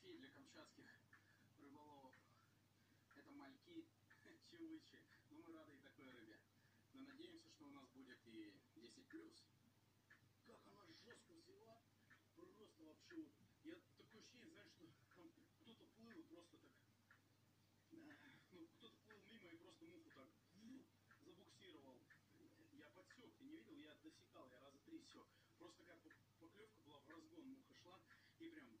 трофей для камчатских рыболовов. Это мальки, чевычи. Но мы рады и такой рыбе. Но надеемся, что у нас будет и 10 плюс. Как она жестко взяла. Просто вообще вот. Я такое ощущение, знаешь, что кто-то плыл и просто так. Ну, кто-то плыл мимо и просто муху так ну, забуксировал. Я подсек, ты не видел? Я досекал, я раза три сек. Просто по- поклевка была в разгон, муха шла. И прям,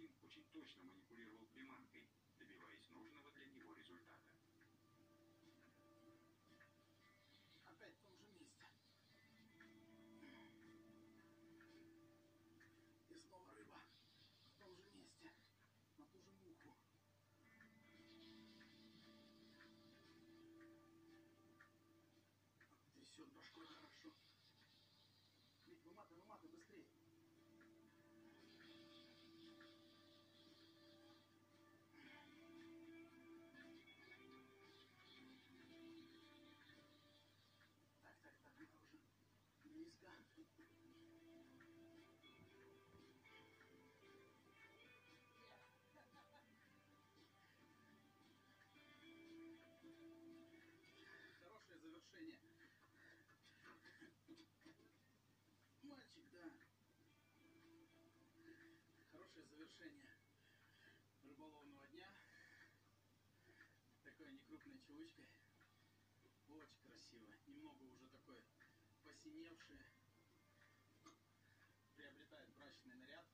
Максим очень точно манипулировал завершение. Мальчик, да. Хорошее завершение рыболовного дня. Такой некрупной чевычкой. Очень красиво. Немного уже такой посиневший. Приобретает брачный наряд.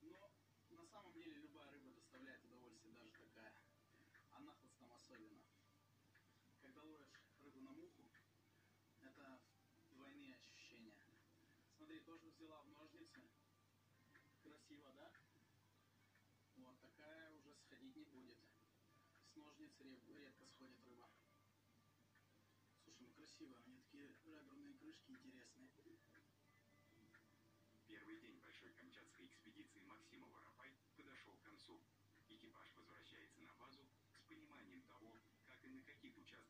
Но на самом деле любая рыба доставляет удовольствие, даже такая. А нахлост там особенно. Когда ловишь рыбу на муху, это двойные ощущения. Смотри, тоже взяла в ножницы. Красиво, да? Вот такая уже сходить не будет. С ножниц ре- редко сходит рыба. Ну красиво, они такие реберные крышки интересные. Первый день большой камчатской экспедиции Максима Воропай подошел к концу. Экипаж возвращается на базу с пониманием того, как и на каких участках